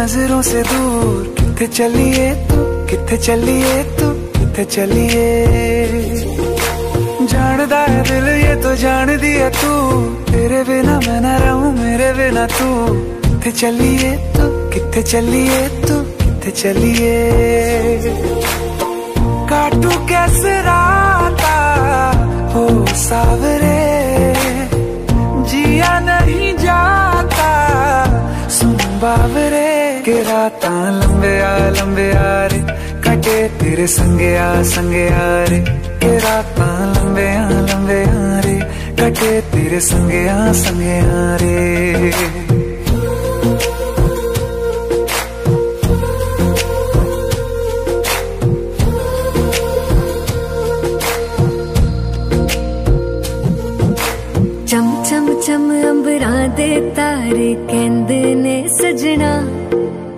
नज़रों से दूर कितने चलिए तू कितने चलिए तू कितने चलिए? जानदा है दिल ये तो जान दिया तू, तेरे बिना मैं ना रहूँ, मेरे बिना तू। कितने चलिए तू कितने चलिए तू कितने चलिए? आ लंबे आ रे कटे तेरे संगे आ संगे आ रे के राता लंबे आ लंबे आ रे कटे तेरे संगे आ संगे आ रे ਚਮ ਚਮ ਚਮ ਅੰਬਰਾਂ ਦੇ ਤਾਰੇ ਕਹਿੰਦੇ ਨੇ ਸਜਣਾ ਤੂੰ ਹੀ ਚੰਨ ਮੇਰੇ ਇਸ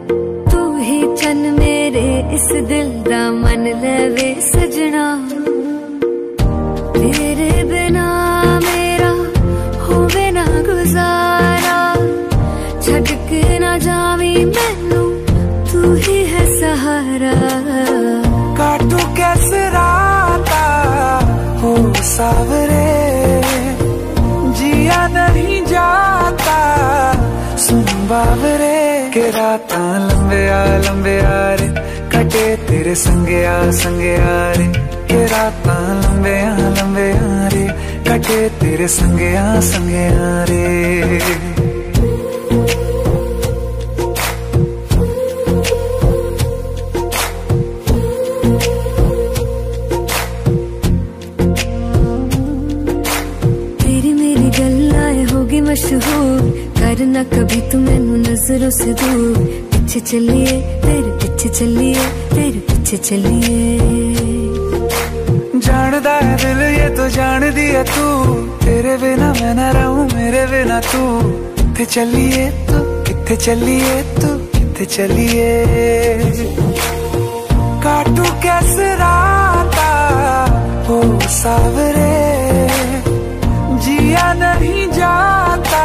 ਦਿਲ ਦਾ ਮਨ ਲਵੇ ਸਜਣਾ ਤੇਰੇ ਬਿਨਾ ਮੇਰਾ ਹੋਵੇ ਨਾ ਗੁਜ਼ਾਰਾ ਛੱਡ ਕੇ ਨਾ ਜਾਵੀਂ ਮੈਨੂੰ ਤੂੰ ਹੀ ਹੈ ਸਹਾਰਾ काटू कैसे राता हो सावरे जिया नहीं जाता सुन बावरे के राता लंबे आ लंबे आ रे तेरे संगे आ संगे आ रे। के राता लंबे आ लंबे आ रे। कटे तेरे संगे आ संगे आ रे। मशहूर। करना कभी तू मैनू नज़रों से दूर। पीछे चलिए तेरे पीछे चलिए तेरे पीछे चलिए। जानदा है दिल ये तो जान दिया तू। तेरे बिना मैं ना रहूँ मेरे बिना तू। कितने चलिए तू कितने चलिए तू कितने चलिए। काटू कैसे राता हो सावरे। जिया नहीं जाता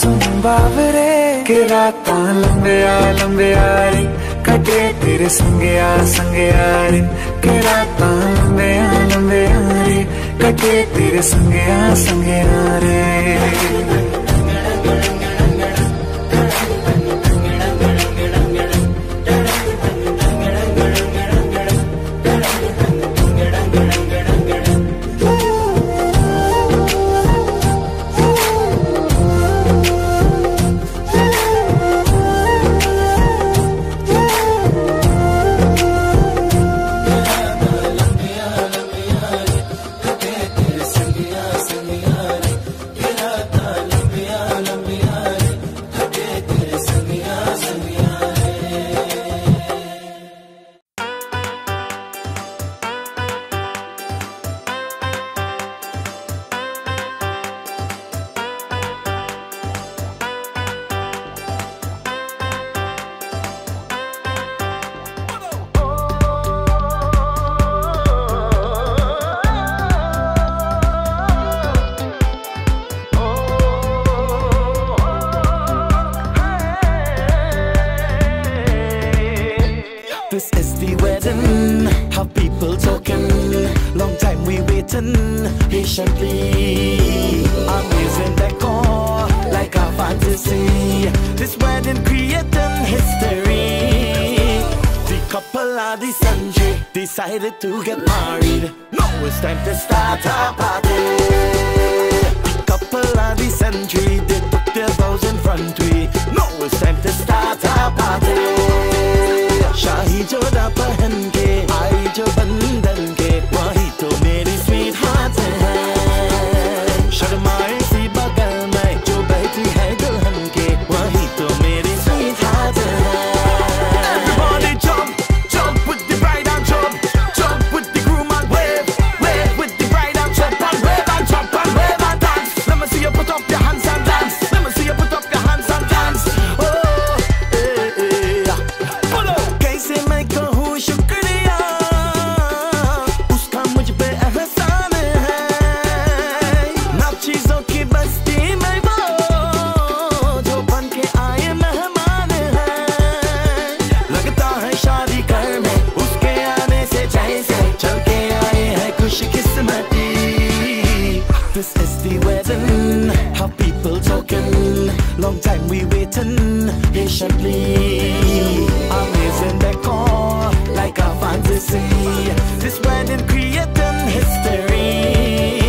सुन बावरे। के राता लंबे आ लंबे आ रे कटे तेरे संगे आ संगे आ रे। के राता लंबे लंबे रे। कटे तेरे संगे आ संगे आ रे। Patiently. Amazing decor, like a fantasy. This wedding creating history. The couple of the century decided to get married. Now it's time to start a party. talking, long time we waiting patiently. Amazing decor, like a fantasy. This wedding creating history.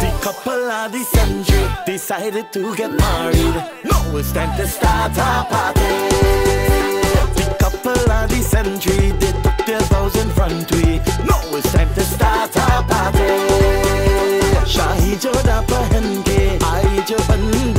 The couple of the century decided to get married. Now it's time to start our party. The couple of the century they took their vows in front we. Now it's time to start our party. शाही जो दा पहन के आई जो बंधन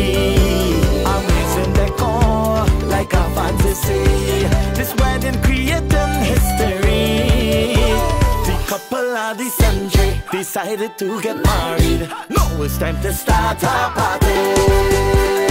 patiently. Amazing decor, like a fantasy. This wedding creating history. The couple of the century decided to get married. Now it's time to start our party.